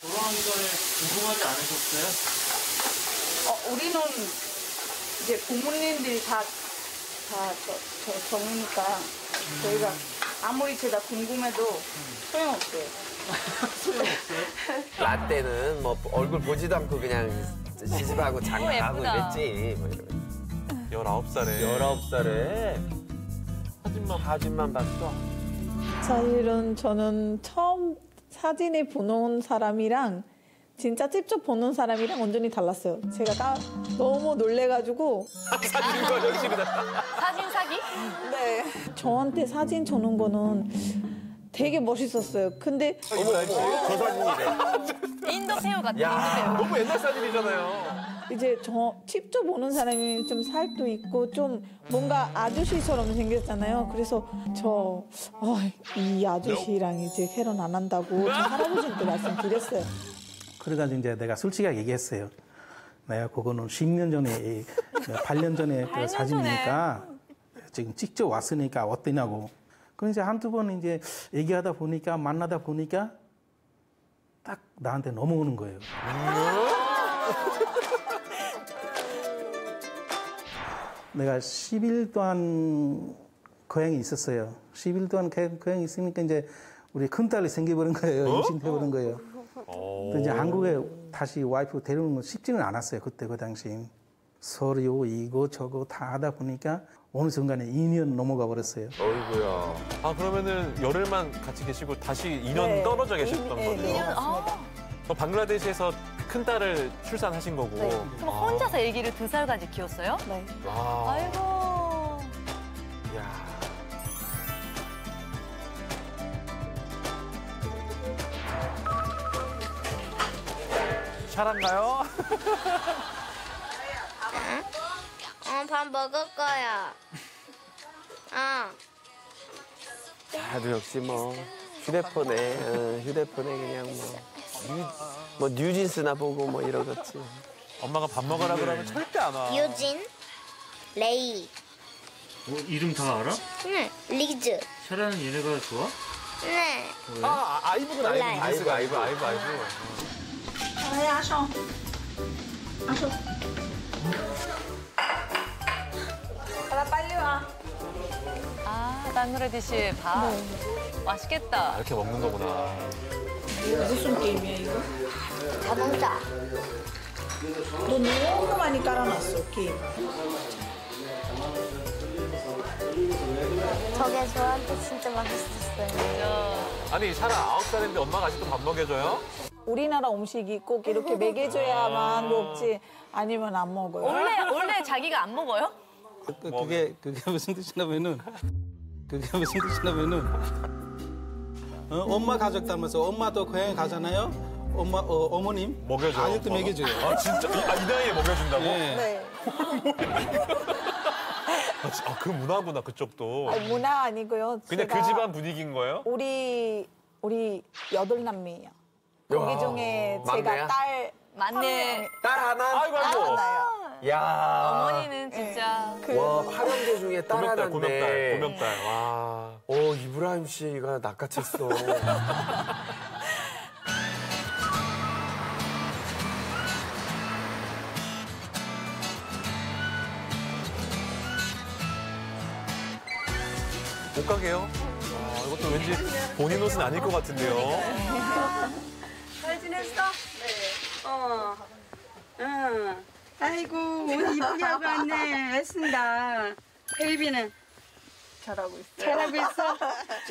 결혼하기 전에 궁금하지 않으셨어요? 어, 우리는 이제 부모님들이 다, 다 저, 저, 정이니까 저희가 아무리 제가 궁금해도 소용없어요. 라떼는 뭐 얼굴 보지도 않고 그냥 시집하고 예쁘다. 이랬지. 뭐 이러면서. 19살에. 19살에 사진만 사진만 봤어. 사실은 저는 처음 사진을 보는 사람이랑 진짜 직접 보는 사람이랑 완전히 달랐어요. 제가 까, 너무 놀래가지고 사진 거정식이다. 사진 사기? 네. 저한테 사진 주는 거는 되게 멋있었어요. 근데 어머 어머 저 사진이래. 인도 새우 같아, 야 인도 새우. 너무 옛날 사진이잖아요. 이제 저 직접 보는 사람이 좀 살도 있고 좀 뭔가 아저씨처럼 생겼잖아요. 그래서 저, 어, 이 아저씨랑 이제 결혼 안 한다고 저 할아버지한테 말씀드렸어요. 그래가지고 이제 내가 솔직하게 얘기했어요. 내가 그거는 10년 전에, 8년 전에 그 8년 사진이니까 지금 직접 왔으니까 어떠냐고. 이제 한두 번 이제 얘기하다 보니까 만나다 보니까 딱 나한테 넘어오는 거예요. 내가 10일 동안 고향에 있었어요. 10일 동안 고- 고향에 있으니까 이제 우리 큰딸이 생겨버린 거예요. 임신해버린 거예요. 또 이제 한국에 다시 와이프 데려오는 건 쉽지는 않았어요. 그때 그 당시. 서류 이거 저거 다 하다 보니까 어느 순간에 2년 넘어가 버렸어요. 어이구야. 아, 그러면은 열흘만 같이 계시고 다시 2년 네. 떨어져 계셨던 네, 거네요. 네. 아, 방글라데시에서 큰 딸을 출산하신 거고. 네. 그럼 혼자서 아기를 두 살까지 키웠어요? 네. 와. 아이고. 야. 샤란가요? 어, 밥 먹을 거야. 어. 다들 역시 뭐 휴대폰에 어, 휴대폰에 그냥 뭐, 뉴, 뭐 뉴진스나 보고 뭐 이러겠지. 엄마가 밥 먹으라 그러면 절대 안 와. 유진, 레이, 뭐 이름 다 알아? 응, 리즈. 샤라는 얘네가 좋아? 네. 아, 아, 아이브는 아이브. 몰라요. 아이브, 아이브, 아이브, 아이브. 아, 방글라데시 밥. 맛있겠다. 아, 이렇게 먹는 거구나. 무슨 게임이야, 이거? 자동차. 너 너무 많이 깔아놨어, 게임. 저게 저한테 진짜 맛있었어요. 아니, 샤라 아홉 살인데 엄마가 아직도 밥 먹여줘요? 우리나라 음식이 꼭 이렇게 먹여줘야만 먹지 아니면 안 먹어요. 원래, 원래 자기가 안 먹어요? 그, 그게 그게 무슨 뜻이냐면은 그게 무슨 뜻이냐면은 어, 엄마 가족 닮아서 엄마도 고향에 가잖아요. 엄마 어, 어머님 먹여줘요, 아직도? 먹여줘요. 아, 진짜? 이, 아, 이 나이에 먹여준다고? 네. 네. 아, 지- 아, 그 문화구나, 그쪽도. 아니, 문화 아니고요. 그냥 제가 그 집안 분위기인 거예요? 우리 우리 여덟 남매예요. 거기 중에 제가 막내야? 딸 맞네. 딸 하나? 아이고, 아이고. 하나요. 야. 어머니는 진짜. 와 팔형제 중에 딸 고명딸. 고명딸, 고명딸. 와. 오 이브라임 씨가 낚아챘어. 못 가게요? 와, 이것도 왠지 본인 옷은 아닐 것 같은데요. 잘 지냈어? 네. 어. 응. 아이고, 옷 이쁘게 하고 왔네. 애쓴다. 베이비는? 잘하고 있어요. 잘하고 있어?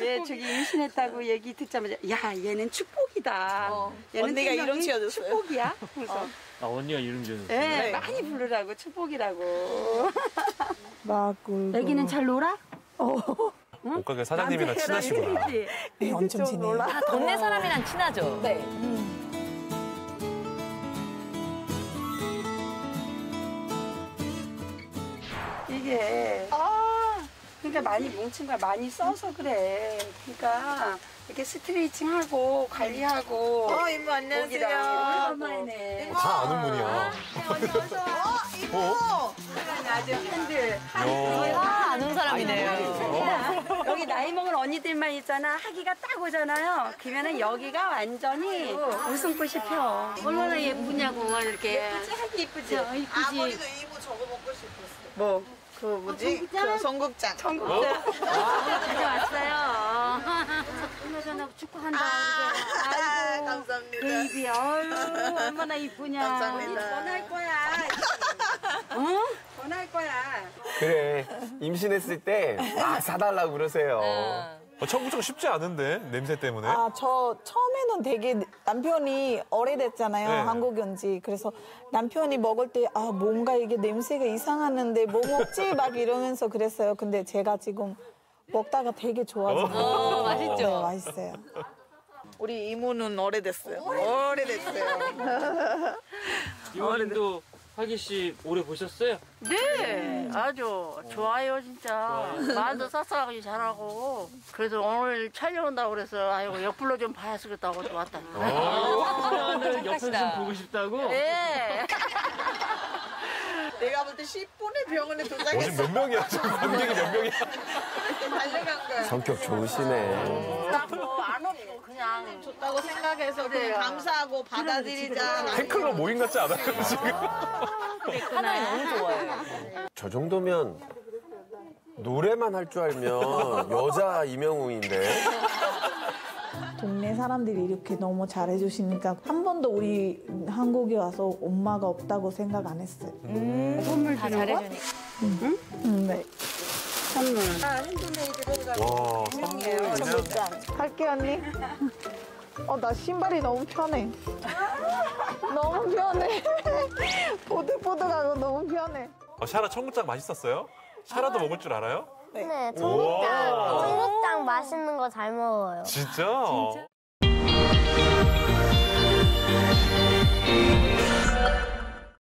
얘 저기 임신했다고 얘기 듣자마자, 야, 얘는 축복이다. 얘는 언니가 이름 지어줬어요. 축복이야? 그래서, 아 언니가 이름 지어줬어. 예, 많이 부르라고, 축복이라고. 마굴. 애기는 잘 놀아? 옷가게 사장님이랑 친하시구나. 네, 엄청 친해요. 다 동네 사람이랑 친하죠? 네. 이 그러니까 많이 뭉친 거야. 많이 써서 그래. 그러니까 이렇게 스트레칭하고 관리하고. 어, 이모 안녕하세요. 오랜만이네. 다 아는 분이야. 어, 이모. 아주 한들. 다 아는 사람이네요. 여기 나이 먹은 언니들만 있잖아. 하기가 딱 오잖아요. 그러면은 여기가 완전히 웃음꽃이 펴. 얼마나 예쁘냐고 이렇게. 하기 이쁘지. 이쁘지 아버지도 이모 저거 먹고 싶었어. 뭐 그 뭐지? 그 성극장. 전국자 가져왔어요. 얼마 전에 축구한다. 그러게. 아이고. 감사합니다. 베이비, 아유, 얼마나 이쁘냐. 감사합니다. 전할 거야 어? 전할 거야 그래 임신했을 때 막 사달라고 그러세요. 어, 청국장 쉽지 않은데 냄새 때문에. 아, 저 처음에는 되게 남편이 오래됐잖아요. 네. 한국 온지. 그래서 남편이 먹을 때, 아, 뭔가 이게 냄새가 이상하는데 뭐 먹지? 막 이러면서 그랬어요. 근데 제가 지금 먹다가 되게 좋아지고. 어, 맛있죠? 네, 맛있어요. 우리 이모는 오래됐어요. 오래됐어요. 이모님도 하기 씨 오래 보셨어요? 네, 아주 좋아요, 진짜. 말도 싹싹하게 잘하고. 그래서 오늘 촬영 온다고 그래서, 아이고, 옆불로 좀 봐야겠다고 왔다. 오늘 옆에서 좀 보고 싶다고? 네. 내가 볼 때 10분에 병원에 어, 도착했어. 몇 명이야? 지금 관객이 몇 명이야? 달려간 거야. 성격 좋으시네. 그냥. 좋다고 생각해서 그냥 감사하고 받아들이자. 팬클럽 모임 같지 않아요, 지금? 하나이 너무 좋아해요. 저 정도면 노래만 할 줄 알면 여자 이명웅인데. 동네 사람들이 이렇게 너무 잘해주시니까 한 번도 우리 한국에 와서 엄마가 없다고 생각 안 했어요. 다 잘해주니까. 음, 네. 와, 선물 그냥. 갈게 언니. 어, 나 신발이 너무 편해. 너무 편해. 보드보드가고 너무 편해. 어, 샤라 청국장 맛있었어요? 샤라도 먹을 줄 알아요? 네, 네 청국장, 청국장 맛있는 거 잘 먹어요. 진짜? 진짜?